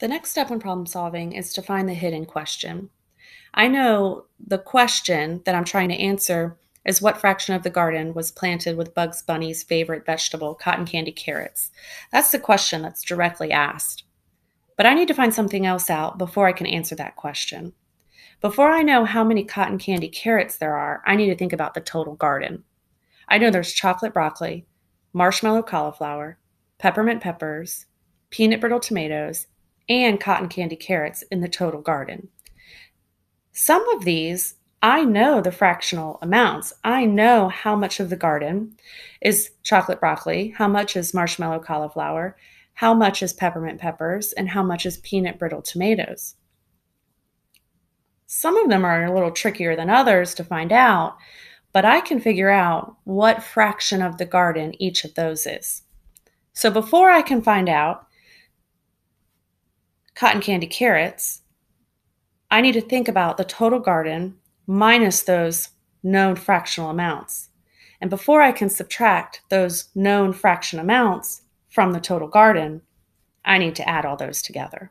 The next step in problem solving is to find the hidden question. I know the question that I'm trying to answer is what fraction of the garden was planted with Bugs Bunny's favorite vegetable, cotton candy carrots. That's the question that's directly asked. But I need to find something else out before I can answer that question. Before I know how many cotton candy carrots there are, I need to think about the total garden. I know there's chocolate broccoli, marshmallow cauliflower, peppermint peppers, peanut brittle tomatoes, and cotton candy carrots in the total garden. Some of these, I know the fractional amounts. I know how much of the garden is chocolate broccoli, how much is marshmallow cauliflower, how much is peppermint peppers, and how much is peanut brittle tomatoes. Some of them are a little trickier than others to find out, but I can figure out what fraction of the garden each of those is. So before I can find out cotton candy carrots, I need to think about the total garden minus those known fractional amounts. And before I can subtract those known fraction amounts from the total garden, I need to add all those together.